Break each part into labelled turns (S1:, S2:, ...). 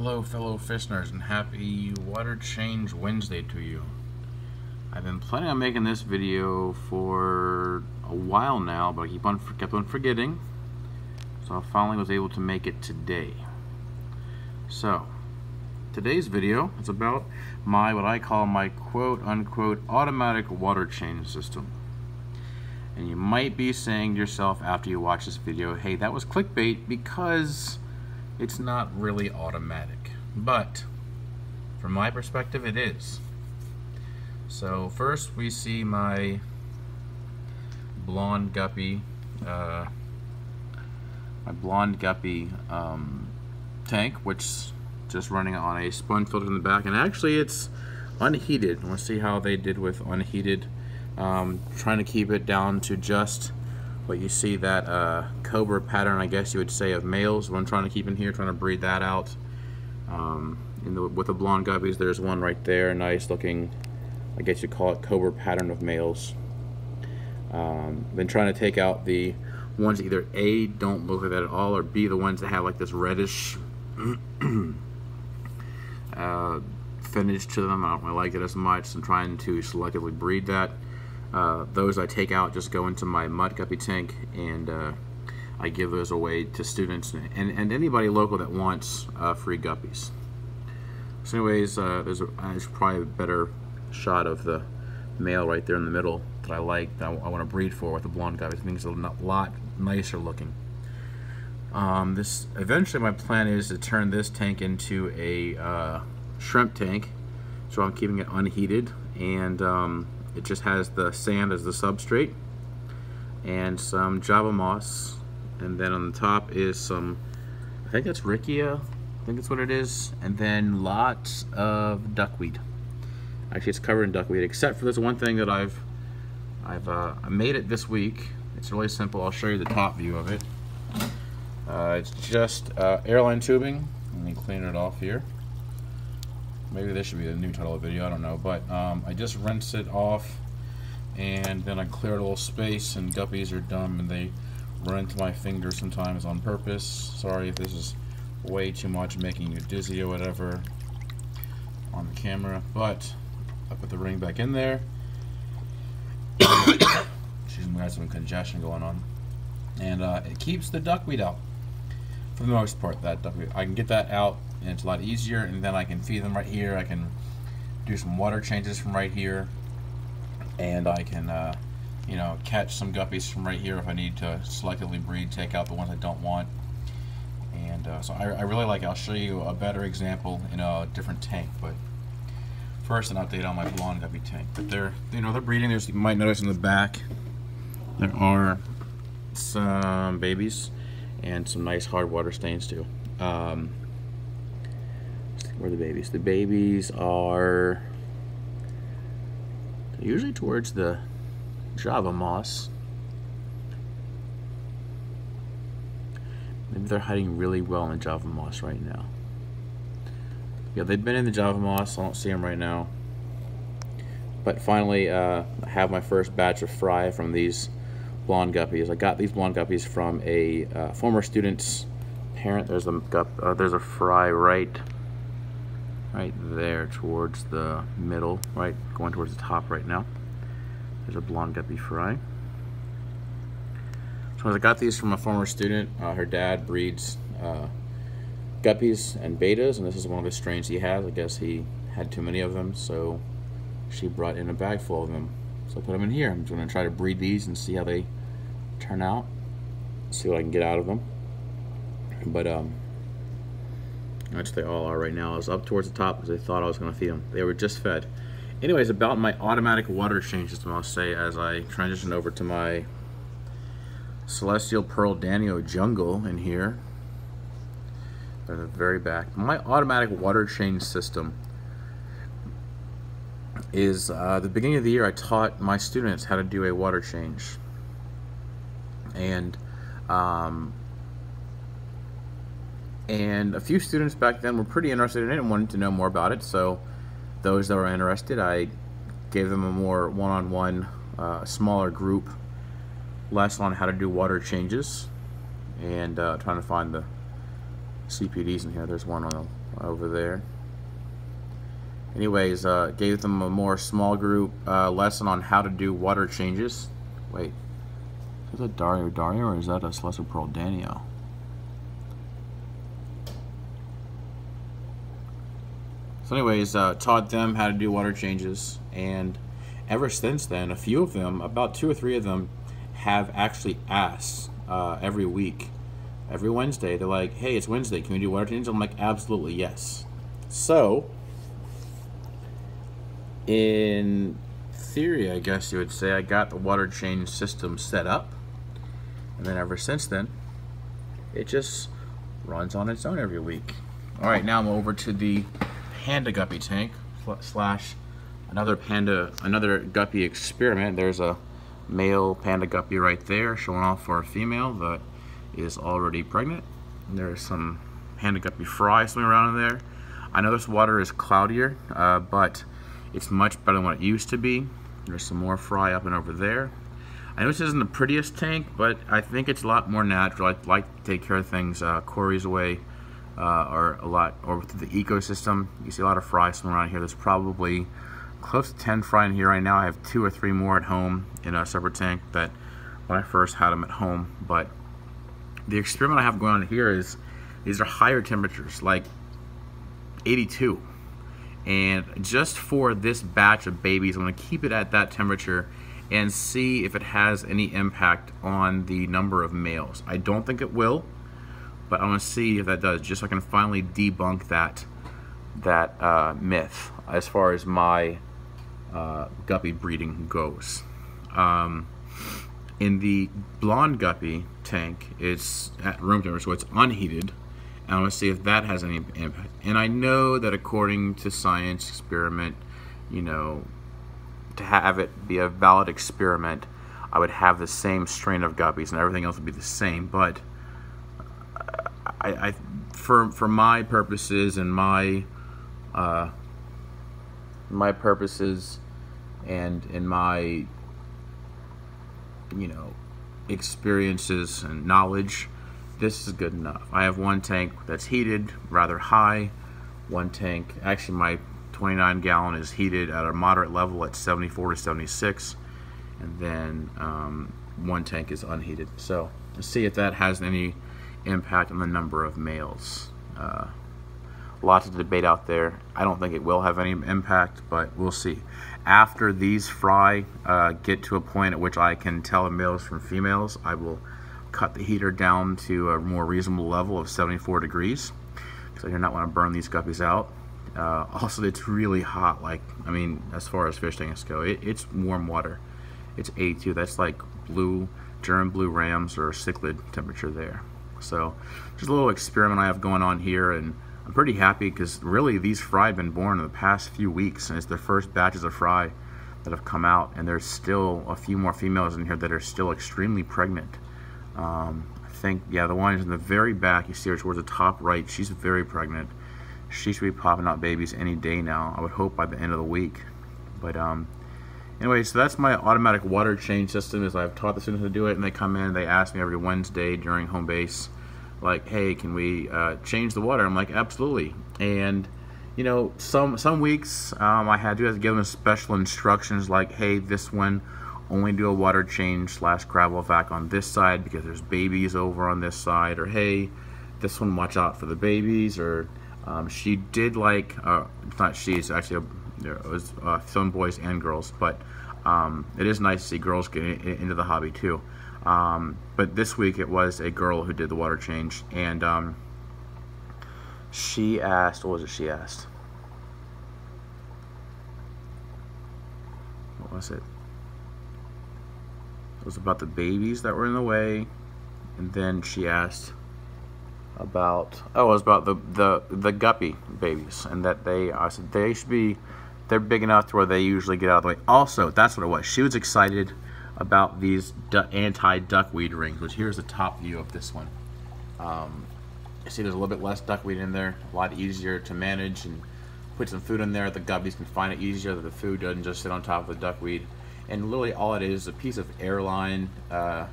S1: Hello fellow Fishners and happy Water Change Wednesday to you. I've been planning on making this video for a while now, but I keep on kept on forgetting. So I finally was able to make it today. So, today's video is about my, what I call my quote unquote automatic water change system. And you might be saying to yourself after you watch this video, hey, that was clickbait because it's not really automatic. But from my perspective, it is. So first we see my blonde guppy, uh, my blonde guppy um, tank, which is just running on a sponge filter in the back, and actually it's unheated. Let's see how they did with unheated. Um, trying to keep it down to just what you see that uh, cobra pattern, I guess you would say, of males. I'm trying to keep in here, trying to breed that out. Um, the, with the blonde guppies, there's one right there, nice looking, I guess you'd call it cobra pattern of males. Um, trying to take out the ones that either A, don't look like that at all, or B, the ones that have like this reddish uh, finish to them. I don't really like it as much. I'm trying to selectively breed that. Uh, those I take out just go into my mutt guppy tank and uh, I give those away to students and, and anybody local that wants uh, free guppies. So anyways, uh, there's, a, there's probably a better shot of the male right there in the middle that I like that I, I want to breed for with the blonde guppies. I think it's a lot nicer looking. Um, this Eventually my plan is to turn this tank into a uh, shrimp tank so I'm keeping it unheated and um, it just has the sand as the substrate and some java moss. And then on the top is some I think that's Riccia I think that's what it is. And then lots of duckweed. Actually it's covered in duckweed except for this one thing that I've I've uh, made it this week. It's really simple. I'll show you the top view of it. Uh, it's just uh, airline tubing. Let me clean it off here maybe this should be the new title of the video I don't know but um, I just rinse it off and then I clear a little space and guppies are dumb and they run into my fingers sometimes on purpose. Sorry if this is way too much making you dizzy or whatever on the camera but I put the ring back in there. Excuse me I have some congestion going on. And uh, it keeps the duckweed out for the most part that duckweed. I can get that out and it's a lot easier and then I can feed them right here. I can do some water changes from right here and I can uh, you know catch some guppies from right here if I need to selectively breed take out the ones I don't want. And uh, so I, I, really like it. I'll show you a better example in a different tank but first an update on my blonde guppy tank. But they're you know they're breeding. There's you might notice in the back there are some babies and some nice hard water stains too. Um, where are the babies? The babies are usually towards the Java moss. Maybe they're hiding really well in Java moss right now. Yeah, they've been in the Java moss. I don't see them right now. But finally, uh, I have my first batch of fry from these blonde guppies. I got these blonde guppies from a uh, former student's parent. There's a uh, there's a fry right right there towards the middle, right, going towards the top right now. There's a blonde guppy fry. So I got these from a former student. Uh, her dad breeds uh, guppies and bettas, and this is one of the strains he has. I guess he had too many of them, so she brought in a bag full of them. So I put them in here. I'm going to try to breed these and see how they turn out, see what I can get out of them. But um, which they all are right now. I was up towards the top because they thought I was going to feed them. They were just fed. Anyways, about my automatic water change system, I'll say as I transition over to my Celestial Pearl Danio Jungle in here. They're the very back. My automatic water change system is uh, the beginning of the year I taught my students how to do a water change. And um, and a few students back then were pretty interested in it and wanted to know more about it. So those that were interested, I gave them a more one-on-one, -on -one, uh, smaller group lesson on how to do water changes and uh, trying to find the CPDs in here. There's one on the, over there. Anyways, uh, gave them a more small group uh, lesson on how to do water changes. Wait, is that Dario Dario or is that a Celestial Pearl Danio? So anyways, uh, taught them how to do water changes and ever since then, a few of them, about two or three of them, have actually asked uh, every week, every Wednesday, they're like, hey, it's Wednesday, can we do water changes? I'm like, absolutely yes. So, in theory, I guess you would say, I got the water change system set up. And then ever since then, it just runs on its own every week. All right, now I'm over to the Panda Guppy tank slash another Panda, another Guppy experiment. There's a male Panda Guppy right there showing off for a female that is already pregnant. There's some Panda Guppy fry swimming around in there. I know this water is cloudier, uh, but it's much better than what it used to be. There's some more fry up and over there. I know this isn't the prettiest tank, but I think it's a lot more natural. I like to take care of things uh, Corey's way uh, or a lot, or the ecosystem. You see a lot of fry swimming around here. There's probably close to 10 fry in here right now. I have two or three more at home in a separate tank that when I first had them at home. But the experiment I have going on here is these are higher temperatures, like 82 and just for this batch of babies I'm to keep it at that temperature and see if it has any impact on the number of males. I don't think it will, but I want to see if that does, just so I can finally debunk that that uh, myth as far as my uh, guppy breeding goes. Um, in the blonde guppy tank, it's at room temperature, so it's unheated. And I want to see if that has any impact. And I know that according to science experiment, you know, to have it be a valid experiment, I would have the same strain of guppies and everything else would be the same. But I, I for for my purposes and my uh, my purposes and in my you know experiences and knowledge this is good enough. I have one tank that's heated rather high, one tank, actually my 29 gallon is heated at a moderate level at 74 to 76, and then um, one tank is unheated. So let's see if that has any impact on the number of males. Uh, lots of debate out there. I don't think it will have any impact, but we'll see. After these fry uh, get to a point at which I can tell males from females, I will cut the heater down to a more reasonable level of 74 degrees because I do not want to burn these guppies out. Uh, also, it's really hot. Like, I mean, as far as fish tanks go, it, it's warm water. It's 82. That's like blue, German blue rams or cichlid temperature there. So, just a little experiment I have going on here, and I'm pretty happy because really these fry have been born in the past few weeks, and it's the first batches of fry that have come out, and there's still a few more females in here that are still extremely pregnant. Um, I think, yeah, the one is in the very back. You see her towards the top right. She's very pregnant. She should be popping out babies any day now. I would hope by the end of the week. But um, anyway, so that's my automatic water change system. Is I've taught the students to do it, and they come in. and They ask me every Wednesday during home base, like, "Hey, can we uh, change the water?" I'm like, "Absolutely." And you know, some some weeks um, I had to give them special instructions, like, "Hey, this one." only do a water change slash gravel vac on this side because there's babies over on this side or hey this one watch out for the babies or um, she did like uh, it's not she's actually it was uh, some boys and girls but um, it is nice to see girls get into the hobby too. Um, but this week it was a girl who did the water change and um, she asked what was it she asked? What was it? It was about the babies that were in the way, and then she asked about oh, it was about the the the guppy babies, and that they I said they should be they're big enough to where they usually get out of the way. Also, that's what it was. She was excited about these anti-duckweed rings, which here's the top view of this one. Um, you see there's a little bit less duckweed in there, a lot easier to manage and put some food in there. The guppies can find it easier that the food doesn't just sit on top of the duckweed and literally all it is is a piece of airline uh,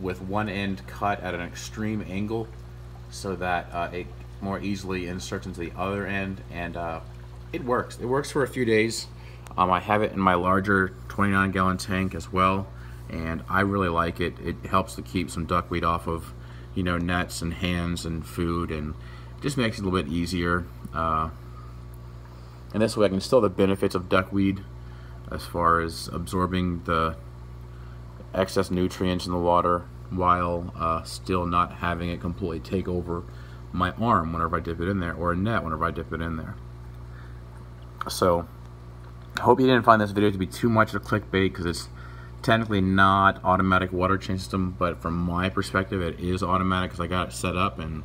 S1: with one end cut at an extreme angle so that uh, it more easily inserts into the other end, and uh, it works. It works for a few days. Um, I have it in my larger 29 gallon tank as well, and I really like it. It helps to keep some duckweed off of, you know, nets and hands and food, and just makes it a little bit easier. Uh, and this way I can still the benefits of duckweed as far as absorbing the excess nutrients in the water while uh, still not having it completely take over my arm whenever I dip it in there or a net whenever I dip it in there. So I hope you didn't find this video to be too much of a clickbait because it's technically not automatic water change system but from my perspective it is automatic because I got it set up and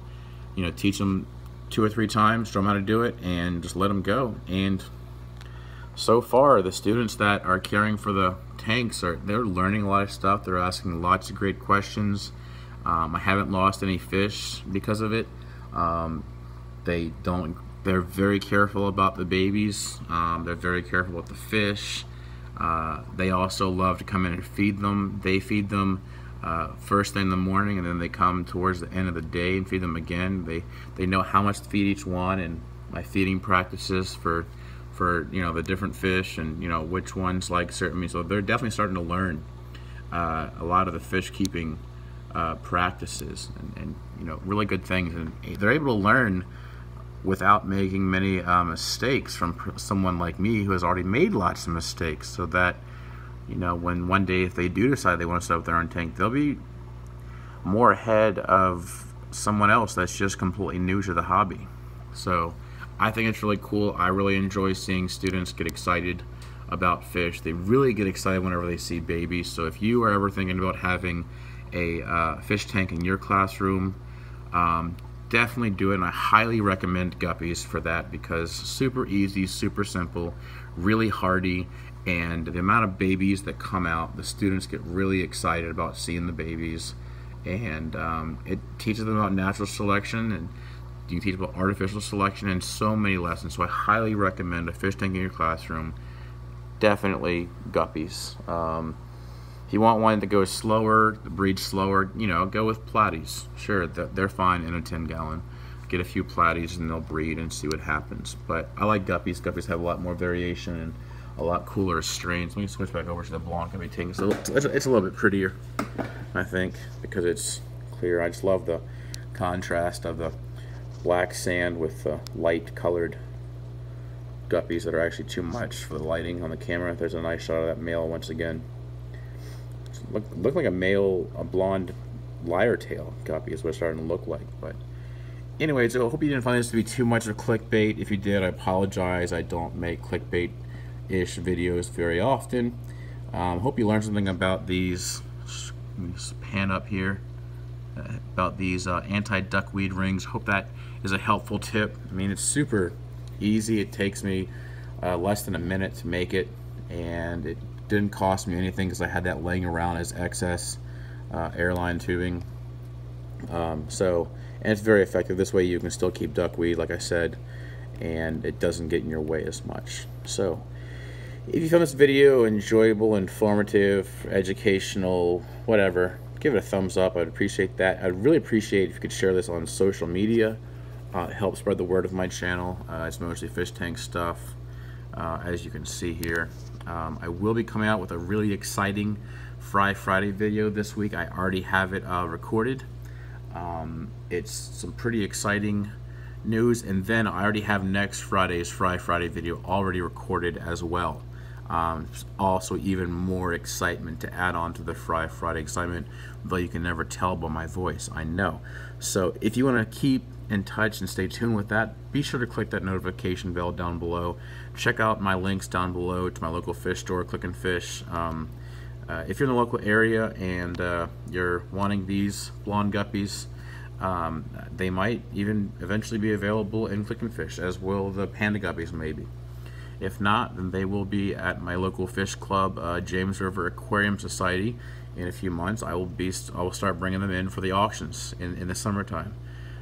S1: you know teach them two or three times show them how to do it and just let them go. And so far the students that are caring for the tanks are they're learning a lot of stuff they're asking lots of great questions. Um, I haven't lost any fish because of it. Um, they don't they're very careful about the babies um, they're very careful with the fish. Uh, they also love to come in and feed them. They feed them uh, first thing in the morning and then they come towards the end of the day and feed them again. They they know how much to feed each one and my feeding practices for for you know the different fish and you know which ones like certain meat. So they're definitely starting to learn uh, a lot of the fish keeping uh, practices and, and, you know really good things, and they're able to learn without making many uh, mistakes from someone like me who has already made lots of mistakes. So that you know when one day if they do decide they want to set up their own tank, they'll be more ahead of someone else that's just completely new to the hobby. So I think it's really cool. I really enjoy seeing students get excited about fish. They really get excited whenever they see babies. So if you are ever thinking about having a uh, fish tank in your classroom, um, definitely do it. And I highly recommend Guppies for that because super easy, super simple, really hardy, and the amount of babies that come out, the students get really excited about seeing the babies, and um, it teaches them about natural selection and you teach about artificial selection and so many lessons. So I highly recommend a fish tank in your classroom. Definitely guppies. Um, if you want one that goes slower, breed slower, you know, go with platies. Sure, they're fine in a 10 gallon. Get a few platies and they'll breed and see what happens. But I like guppies. Guppies have a lot more variation and a lot cooler strains. Let me switch back over to the blonde guppy tank. So it's, it's a little bit prettier, I think, because it's clear. I just love the contrast of the black sand with the light colored guppies that are actually too much for the lighting on the camera. There's a nice shot of that male once again. Look, look like a male, a blonde liar tail copy is what it's starting to look like. But anyways, I hope you didn't find this to be too much of a clickbait. If you did, I apologize. I don't make clickbait-ish videos very often. Um, hope you learned something about these. Let me pan up here uh, about these uh, anti-duckweed rings. Hope that is a helpful tip. I mean, it's super easy. It takes me uh, less than a minute to make it, and it didn't cost me anything because I had that laying around as excess uh, airline tubing. Um, so, and it's very effective. This way you can still keep duckweed, like I said, and it doesn't get in your way as much. So, if you found this video enjoyable, informative, educational, whatever, give it a thumbs up. I'd appreciate that. I'd really appreciate if you could share this on social media uh, help spread the word of my channel. Uh, it's mostly fish tank stuff, uh, as you can see here. Um, I will be coming out with a really exciting Fry Friday video this week. I already have it uh, recorded. Um, it's some pretty exciting news, and then I already have next Friday's Fry Friday video already recorded as well. Um, also even more excitement to add on to the Fry Friday excitement, though you can never tell by my voice, I know. So if you want to keep in touch and stay tuned with that, be sure to click that notification bell down below. Check out my links down below to my local fish store, Clicknfish. Um, uh, if you're in the local area and uh, you're wanting these blonde guppies, um, they might even eventually be available in Clicknfish, as will the panda guppies maybe. If not, then they will be at my local fish club, uh, James River Aquarium Society. In a few months, I will be I will start bringing them in for the auctions in, in the summertime.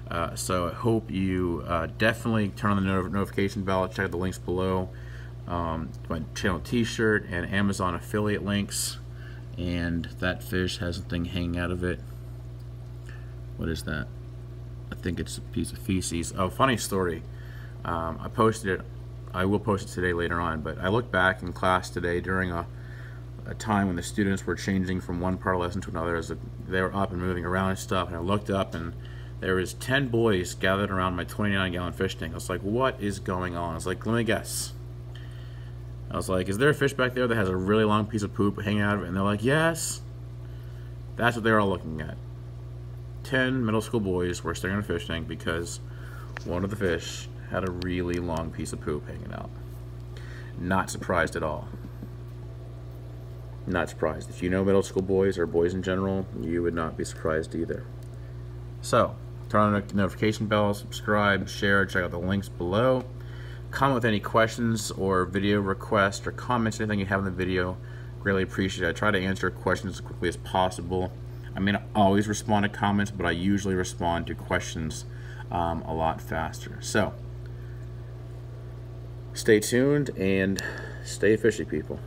S1: Uh, so I hope you uh, definitely turn on the not notification bell. Check out the links below. Um, my channel T-shirt and Amazon affiliate links. And that fish has a thing hanging out of it. What is that? I think it's a piece of feces. Oh, funny story. Um, I posted it. I will post it today later on. But I looked back in class today during a, a time when the students were changing from one part of lesson to another as they were up and moving around and stuff. And I looked up and there was 10 boys gathered around my 29 gallon fish tank. I was like, what is going on? I was like, let me guess. I was like, is there a fish back there that has a really long piece of poop hanging out of it? And they're like, yes. That's what they're all looking at. 10 middle school boys were staring at a fish tank because one of the fish had a really long piece of poop hanging out. Not surprised at all. Not surprised. If you know middle school boys or boys in general, you would not be surprised either. So, turn on the notification bell, subscribe, share, check out the links below. Comment with any questions or video requests or comments, anything you have in the video. Greatly appreciate it. I try to answer questions as quickly as possible. I may not always respond to comments, but I usually respond to questions um, a lot faster. So, stay tuned and stay fishy, people.